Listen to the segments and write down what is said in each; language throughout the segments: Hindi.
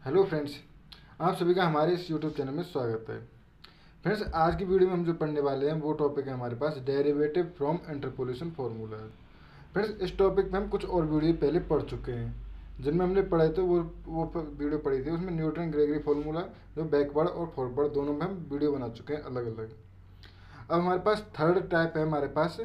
हेलो फ्रेंड्स, आप सभी का हमारे इस यूट्यूब चैनल में स्वागत है। फ्रेंड्स, आज की वीडियो में हम जो पढ़ने वाले हैं, वो टॉपिक है हमारे पास derivative from interpolation formula friends, इस टॉपिक पे हम कुछ और वीडियो पहले पढ़ चुके हैं। जिनमें हमने पढ़े थे वो वो वीडियो पढ़ी थी। उसमें न्यूटन ग्रेगरी फार्मूला जो बैकवर्ड और फॉरवर्ड दोनों में हम वीडियो बना चुके हैं अलग अलग अब हमारे पास थर्ड टाइप है हमारे पास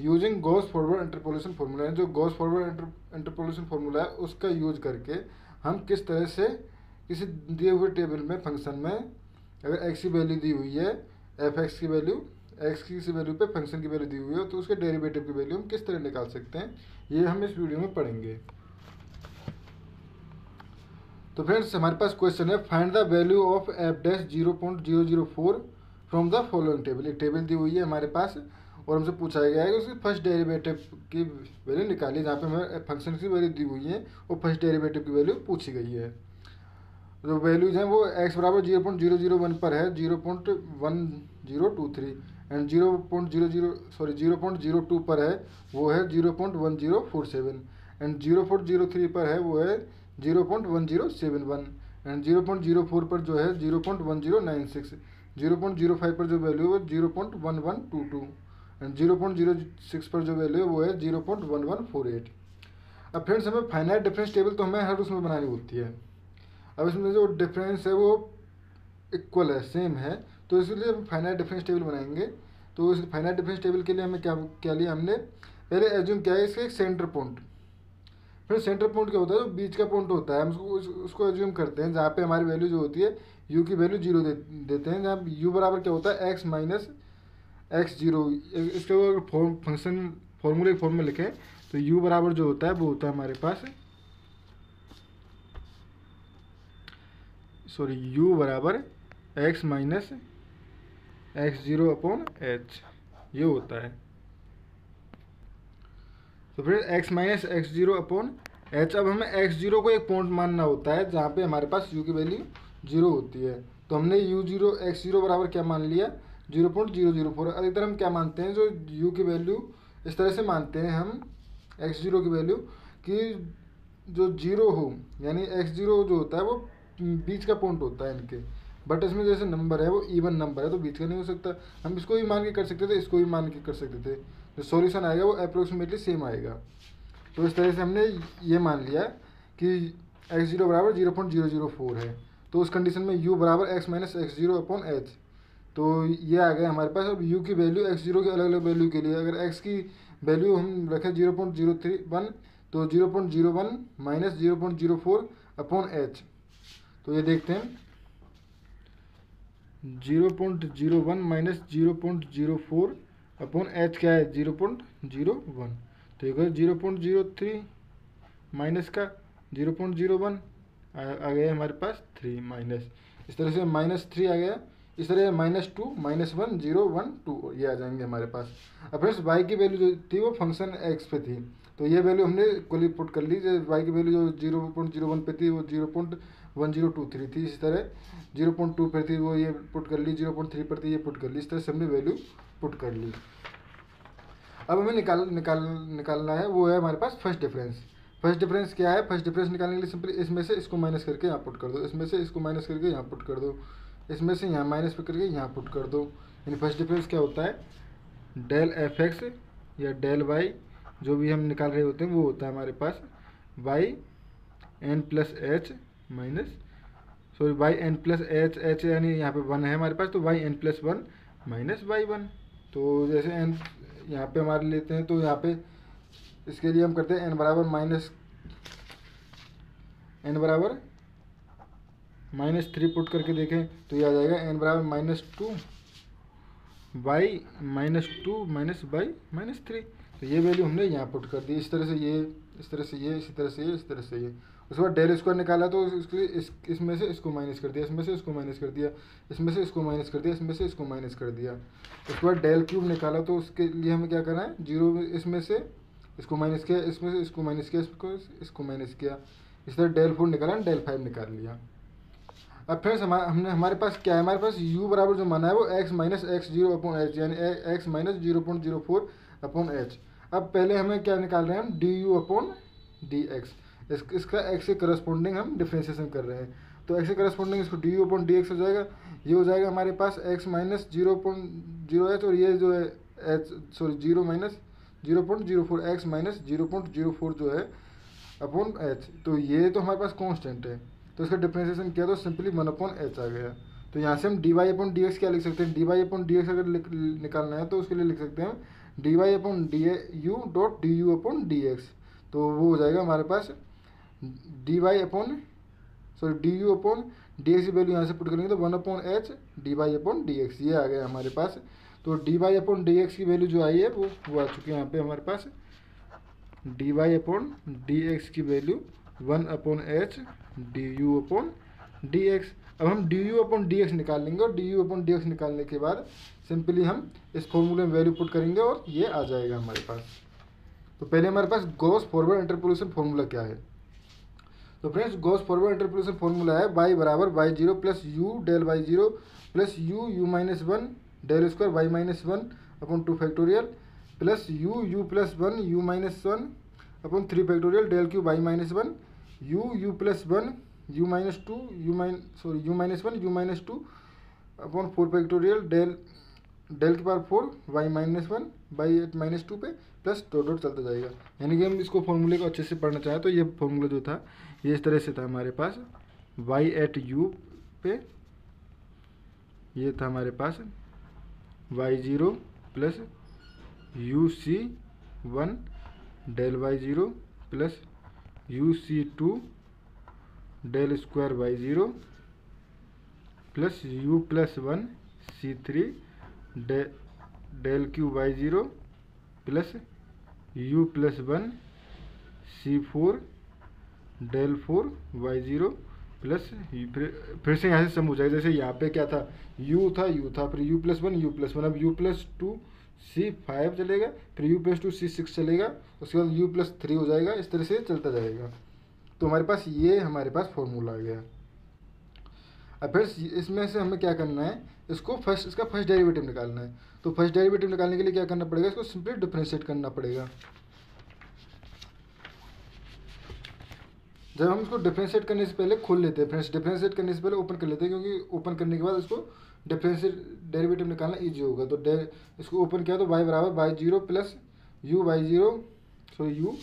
using Gauss forward interpolation formula है जो गोस फॉरवर्ड इंटरपोलेशन फार्मूला है, उसका यूज़ करके हम किस तरह से किसी दिए हुए टेबल में फ़ंक्शन में, अगर एक्स की वैल्यू दी हुई है एफ़ एक्स की वैल्यू एक्स की किसी वैल्यू पे फ़ंक्शन की वैल्यू दी हुई है तो उसके डेरिवेटिव की वैल्यू हम किस तरह निकाल सकते हैं, ये हम इस वीडियो में पढ़ेंगे। तो फ्रेंड्स हमारे पास क्वेश्चन है find the value of f dash zero point zero zero four from the following table एक टेबल दी हुई है हमारे पास, और हमसे पूछा गया है कि उसकी फ़र्स्ट डेरिवेटिव की वैल्यू निकाली, जहाँ पे हमें फ़ंक्शन की वैल्यू दी हुई है, और फ़र्स्ट डेरिवेटिव की वैल्यू पूछी गई है। जो वैल्यूज़ हैं वो x बराबर zero point zero zero one पर है zero point one zero two three and zero point zero zero sorry zero point zero two पर है वो है zero point one zero four seven and zero point zero three पर है वो है zero point one zero seven one and zero point zero four पर जो है zero point one zero nine six zero point zero five पर जो वैल्यू है वो zero point one one two two and zero point zero six पर जो वैल्यू है वो है zero point one one four eight अब फ्रेंड्स हमें फाइनाइट डिफरेंस टेबल तो हमें हर उसमें बनानी होती है अब इसमें जो डिफरेंस है वो इक्वल है सेम है। तो इसलिए हम फाइनाइट डिफरेंस टेबल बनाएँगे। तो इस फाइनाइट डिफरेंस टेबल के लिए हमें क्या क्या लिया हमने? पहले एज्यूम किया है इसका एक सेंटर पॉइंट फिर सेंटर पॉइंट क्या होता है? जो बीच का पॉइंट होता है। हम उसको उसको एज्यूम करते हैं जहाँ पे हमारी वैल्यू जो होती है यू की वैल्यू ज़ीरो दे, देते हैं। जहाँ यू बराबर क्या होता है? एक्स माइनस एक्स ज़ीरो इसके अगर फॉर्म फ़ंक्शन फॉर्मूले फॉर्म में लिखें तो यू बराबर जो होता है वो होता है हमारे पास सॉरी यू बराबर x minus x zero upon h ये होता है। तो फिर x minus x zero upon h अब हमें एक्स ज़ीरो को एक पॉइंट मानना होता है, जहाँ पे हमारे पास यू की वैल्यू ज़ीरो होती है। तो हमने यू ज़ीरो एक्स ज़ीरो बराबर क्या मान लिया? Zero point zero zero four अधिकतर हम क्या मानते हैं? जो यू की वैल्यू इस तरह से मानते हैं हम एक्स ज़ीरो की वैल्यू कि जो ज़ीरो हो, यानी एक्स ज़ीरो जो होता है वो बीच का पॉइंट होता है इनके। बट इसमें जैसे नंबर है, वो इवन नंबर है तो बीच का नहीं हो सकता। हम इसको भी मान के कर सकते थे, इसको भी मान के कर सकते थे। जो सॉल्यूशन आएगा, वो अप्रोक्सीमेटली सेम आएगा। तो इस तरह से हमने ये मान लिया कि एक्स ज़ीरो बराबर zero point zero zero four है। तो उस कंडीशन में यू बराबर x minus x zero upon h तो ये आ गया हमारे पास। अब यू की वैल्यू एक्स ज़ीरो की अलग अलग वैल्यू के लिए अगर एक्स की वैल्यू हम रखें zero point zero three one तो zero point zero one minus zero point zero four upon h तो ये देखते हैं। Zero point zero one minus zero point zero four upon h क्या है? Zero point zero one. तो ये zero point zero three minus का ज़ीरो पॉइंट ज़ीरो वन आ गया हमारे पास थ्री माइनस। इस तरह से माइनस थ्री आ गया। इस तरह minus two, minus one, zero, one, two ये आ जाएँगे हमारे पास। अब फ्रेंड्स वाई की वैल्यू जो थी वो फ़ंक्शन एक्स पे थी। तो ये वैल्यू हमने इक्वली पुट कर ली। वाई की वैल्यू जो ज़ीरो पॉइंट ज़ीरो वन पे थी वो zero point one zero two three थी इसी तरह। ज़ीरो पॉइंट टू पर थी वो ये पुट कर ली ज़ीरो पॉइंट थ्री पर थी ये पुट कर ली। इस तरह से हमने वैल्यू पुट कर ली। अब हमें निकाल निकाल, निकालना है, वो है हमारे पास फ़र्स्ट डिफरेंस फ़र्स्ट डिफरेंस क्या है? फ़र्स्ट डिफरेंस निकालने के लिए सिंपली इसमें से इसको माइनस करके यहाँ पुट कर दो। इसमें से इसको माइनस करके यहाँ पुट कर दो। इसमें से यहाँ माइनस करके यहाँ पुट कर दो। यानी फ़र्स्ट डिफरेंस क्या होता है? डेल एफ़ एक्स या डेल वाई जो भी हम निकाल रहे होते हैं, वो होता है हमारे पास y n plus h minus sorry y n plus h h यानी यहाँ पे वन है हमारे पास तो y n plus one minus y one तो जैसे एन यहाँ पे हमारे लेते हैं तो यहाँ पे इसके लिए हम करते हैं एन बराबर माइनस एन बराबर माइनस थ्री पुट करके देखें तो ये आ जाएगा एन बराबर minus two y minus two minus y minus three तो ये वैल्यू हमने यहाँ पुट कर दी, इस तरह से ये, इस तरह से ये, इसी तरह से ये, इस तरह से ये. उसके बाद डेल स्क्वायर निकाला तो इसके इस, इसमें से इसको माइनस कर दिया, इसमें से इसको माइनस कर दिया, इसमें से इसको माइनस कर दिया, इसमें से इसको माइनस कर दिया। उसके बाद डेल क्यूब निकाला तो उसके लिए हमें क्या करना है? ज़ीरो इसमें से इसको माइनस किया, इसमें से इसको माइनस किया, इसको इसको माइनस किया। इस तरह डेल फोर निकाला, डेल फाइव निकाल लिया। अब फ्रेंड्स हमारे हमने, हमारे पास क्या है? हमारे पास u बराबर जो माना है वो x minus x zero upon h यानी x minus zero point zero four upon h अब पहले हमें क्या निकाल रहे हैं हम? D u upon d x इस, इसका एक्स के करस्पॉन्डिंग हम डिफ्रेंशिएशन कर रहे हैं। तो एक्स के करस्पॉन्डिंग इसको डी अपॉन डी एक्स हो जाएगा। ये हो जाएगा हमारे पास x minus zero point zero h और ये जो है h sorry zero minus zero point zero four x minus zero point zero four जो है अपॉन एच तो ये तो हमारे पास कॉन्स्टेंट है। तो इसका डिफ्रेंशिएशन किया तो सिंपली वन अपॉन एच आ गया। तो यहाँ से हम d y upon d x क्या लिख सकते हैं? D y upon d x अगर निकालना है तो उसके लिए लिख सकते हैं d y upon d u dot d u upon d x तो वो हो जाएगा हमारे पास d y upon sorry d u upon d x की वैल्यू यहाँ से पुट करेंगे तो one upon h d y upon d x ये आ गया हमारे पास। तो d y upon d x की वैल्यू जो आई है, वो वो आ चुकी है यहाँ पे हमारे पास। D y upon d x की value one upon h d u upon d x अब हम d u upon d x निकाल लेंगे और d u upon d x निकालने के बाद सिंपली हम इस फॉर्मूले में वैल्यू पुट करेंगे और ये आ जाएगा हमारे पास। तो पहले हमारे पास गोस फॉरवर्ड इंटरपोलेशन फॉर्मूला क्या है? तो friends goes forward interpolation formula है वाई बराबर y zero plus u del y zero plus u u minus one del square y minus one upon two factorial plus u u plus one u minus one upon three factorial del q y minus one u u plus one u minus two u minus sorry u minus one u minus two upon four factorial del del के power four y minus one by eight minus two पे प्लस डॉट डॉट चलता जाएगा। यानी कि हम इसको फॉर्मूले को अच्छे से पढ़ना चाहें तो ये फॉर्मूला जो था, ये इस तरह से था हमारे पास। वाई एट यू पे ये था हमारे पास y zero plus u c one del y zero plus u c two del square y zero plus u plus one c three day del q y zero plus u plus one c four del four y zero plus फिर फिर से यहाँ से सम हो जाएगा। जैसे यहाँ पे क्या था? U था u था, फिर u plus one u plus one अब u plus two c five चलेगा, फिर u plus two c six चलेगा, उसके बाद u प्लस थ्री हो जाएगा, इस तरह से चलता जाएगा। तो हमारे पास ये, हमारे पास फॉर्मूला आ गया। अब फिर इसमें से हमें क्या करना है? इसको फ़र्स्ट इसका फ़र्स्ट डेरिवेटिव निकालना है। तो फ़र्स्ट डेरिवेटिव निकालने के लिए क्या करना पड़ेगा? इसको सिंपली डिफ्रेंशिएट करना पड़ेगा। जब हम इसको डिफ्रेंशिएट करने से पहले खोल लेते हैं फ्रेंड्स डिफ्रेंशिएट करने से पहले ओपन कर लेते हैं, क्योंकि ओपन करने के बाद इसको डिफ्रेंशिएट डेरिवेटिव निकालना ईजी होगा। तो इसको ओपन किया तो वाई बराबर y zero plus u y zero sorry u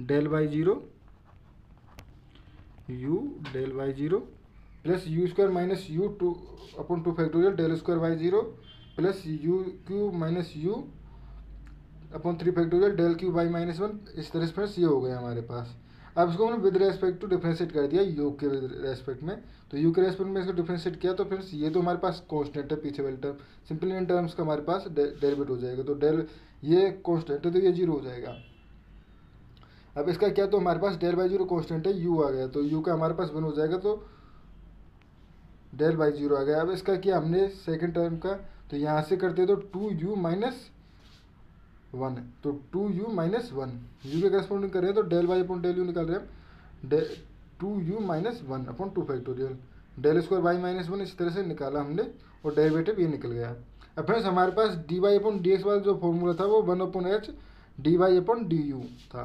del y zero u del y zero plus u square minus u two upon two factorial del square y zero plus u q minus u upon three factorial del q y minus one. इस तरह से फ्रेंड्स ये हो गया हमारे पास। अब इसको हमने विद रेस्पेक्ट टू डिफ्रेंशिएट कर दिया यू के रेस्पेक्ट में। तो यू के रेस्पेक्ट में इसको डिफ्रेंशिएट किया तो फ्रेंड्स ये तो हमारे पास कॉन्स्टेंट है, पीछे वाले टर्म सिंपल इन टर्म्स का हमारे पास डेरिवेट हो जाएगा। तो डेल ये कॉन्स्टेंट है तो ये ज़ीरो हो जाएगा। अब इसका क्या तो हमारे पास डेल बाई ज़ीरो कॉन्स्टेंट है यू आ गया। तो यू का हमारे पास वन हो जाएगा तो डेल बाई ज़ीरो आ गया। अब इसका किया, हमने सेकेंड टर्म का तो यहाँ से करते तो टू यू माइनस वन तो two u minus one u के करस्पॉन्डिंग कर रहे हैं तो del by upon del u निकाल रहे हैं day two u minus one upon two factorial del square y minus one इस तरह से निकाला हमने और डेरिवेटिव ये निकल गया। अब फ्रेंड्स हमारे पास d y upon d x वाला जो फॉर्मूला था वो one upon h d y upon d u था।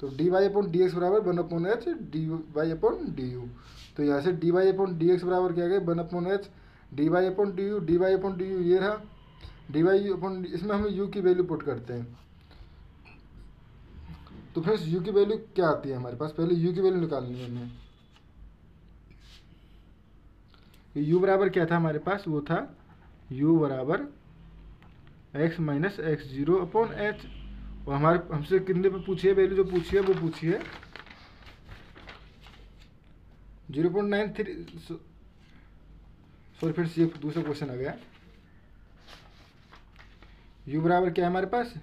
तो d y upon d x बराबर one upon h d y upon d u तो यहाँ से d y upon d x बराबर क्या गया? One upon h d y upon d u d y upon d u ये रहा। डी वाई अपॉन इसमें हम यू की वैल्यू पुट करते हैं। तो फ्रेंड्स यू की वैल्यू क्या आती है हमारे पास? पहले यू की वैल्यू निकालनी है हमें यू बराबर क्या था हमारे पास? वो था यू बराबर x minus x zero upon h और हमारे, हमसे कितने पे पूछी है वैल्यू जो पूछी है, वो पूछी है। Zero point nine three sorry फिर से दूसरा क्वेश्चन आ गया। यू बराबर क्या है हमारे पास?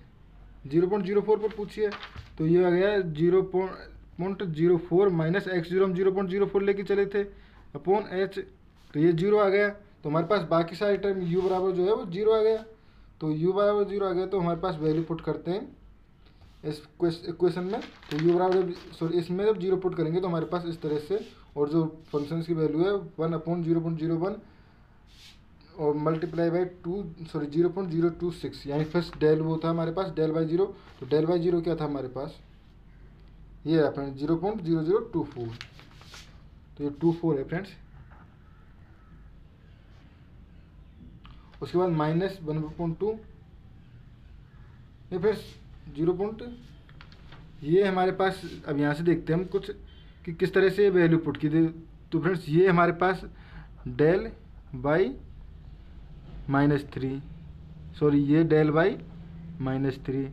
ज़ीरो पॉइंट ज़ीरो फोर पर पूछिए तो ये आ गया zero point zero four minus x zero, हम ज़ीरो पॉइंट ज़ीरो फोर लेके चले थे। अपॉन एच तो ये ज़ीरो आ गया। तो हमारे पास बाकी सारे टर्म यू बराबर जो है, वो ज़ीरो आ गया। तो यू बराबर ज़ीरो आ गया तो हमारे पास वैल्यू पुट करते हैं। इस इक्वेशन में। तो यू बराबर सॉरी इसमें जब ज़ीरो पुट करेंगे तो हमारे पास इस तरह से, और जो फ़ंक्शन की वैल्यू है one upon zero point zero one और multiply by two sorry zero point zero two six यानी फ़र्स्ट डेल वो था हमारे पास डेल बाई ज़ीरो तो डेल बाई ज़ीरो क्या था हमारे पास? ये है friends zero point zero zero two four तो ये टू फोर है फ्रेंड्स उसके बाद माइनस वन पॉइंट टू ये फ्रेंड्स ज़ीरो पॉइंट। ये हमारे पास, अब यहाँ से देखते हैं हम कुछ कि किस तरह से वैल्यू पुट की थी तो फ्रेंड्स ये हमारे पास del by minus three sorry ये डेल बाई माइनस थ्री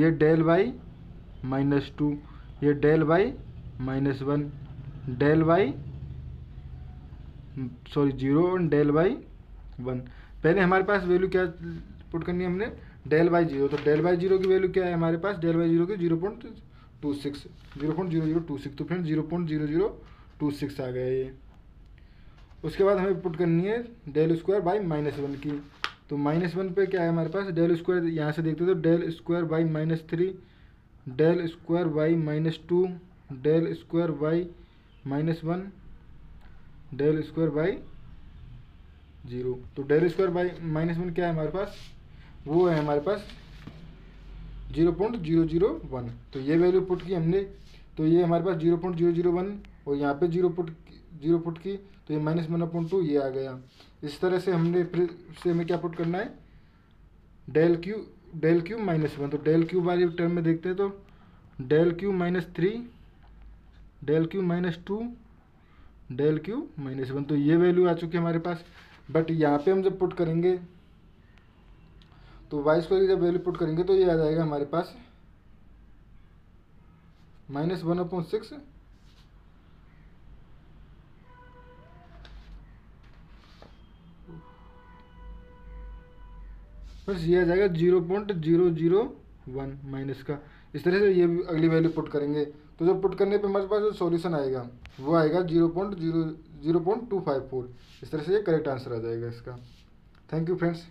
ये डेल बाई माइनस टू ये del by minus one del by sorry zero del by one पहले हमारे पास वैल्यू क्या पुट करनी है हमने? डेल बाई ज़ीरो तो डेल बाई ज़ीरो की वैल्यू क्या है हमारे पास? डेल बाई ज़ीरो की zero point two six, zero point zero zero two six तो friend zero point zero zero two six आ गया ये। उसके बाद हमें पुट करनी है del square by minus one की। तो माइनस वन पे क्या है हमारे पास? डेल स्क्वायर, यहाँ से देखते तो del square by minus three, del square by minus two, del square by minus one, del square by zero. तो del square by minus one क्या है हमारे पास? वो है हमारे पास zero point zero zero one. तो ये वैल्यू पुट की हमने तो ये हमारे पास zero point zero zero one और यहाँ पे ज़ीरो पुट ज़ीरो पुट की तो ये माइनस वन पॉइंट टू ये आ गया। इस तरह से हमने फिर से हमें क्या पुट करना है? Del q del q minus one तो डेल क्यू वाले टर्म में देखते हैं तो del q minus three del q minus two del q minus one तो ये वैल्यू आ चुकी है हमारे पास। बट यहाँ पे हम जब पुट करेंगे तो वाई स्क्वायर की जब वैल्यू पुट करेंगे तो ये आ जाएगा हमारे पास माइनस वन अपॉन सिक्स बस ये आ जाएगा zero point zero zero one minus का। इस तरह से ये अगली वैल्यू पुट करेंगे। तो जब पुट करने पे हमारे पास जो सॉल्यूशन आएगा, वो आएगा zero point zero zero point two five four इस तरह से ये करेक्ट आंसर आ जाएगा इसका। Thank you friends